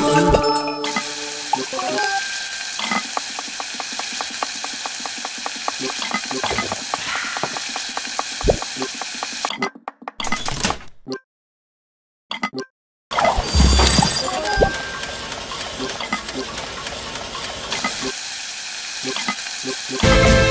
Look, look, look.